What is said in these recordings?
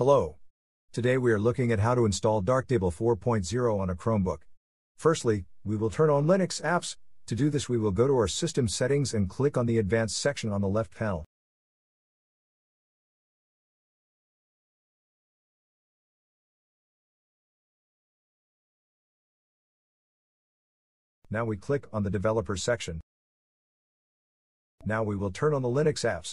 Hello. Today we are looking at how to install Darktable 4.0 on a Chromebook. Firstly, we will turn on Linux apps. To do this, we will go to our system settings and click on the advanced section on the left panel. Now we click on the developer section. Now we will turn on the Linux apps.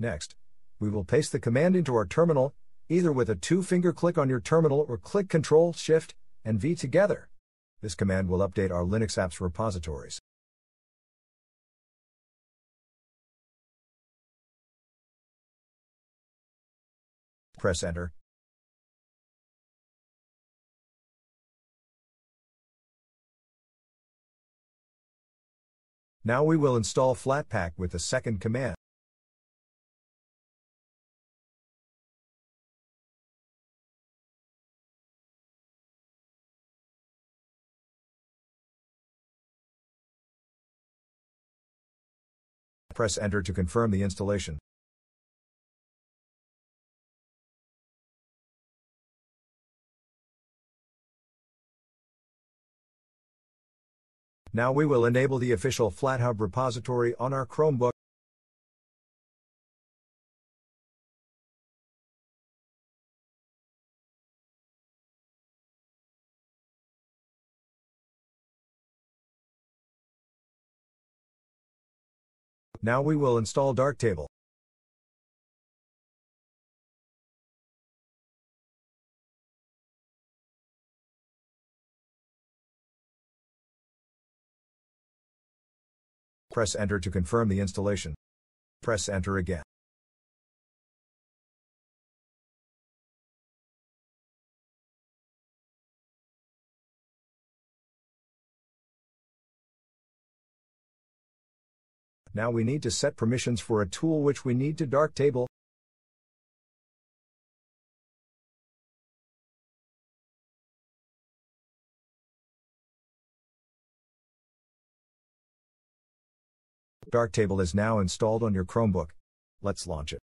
Next, we will paste the command into our terminal, either with a two-finger click on your terminal or click Ctrl, Shift, and V together. This command will update our Linux apps repositories. Press Enter. Now we will install Flatpak with the second command. Press Enter to confirm the installation. Now we will enable the official FlatHub repository on our Chromebook. Now we will install Darktable. Press Enter to confirm the installation. Press Enter again. Now we need to set permissions for a tool which we need to Darktable. Darktable is now installed on your Chromebook. Let's launch it.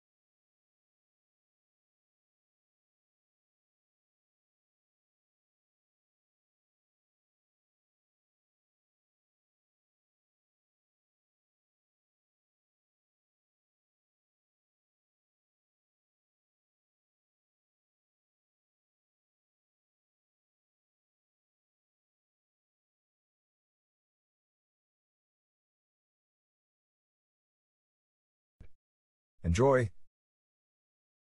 Enjoy!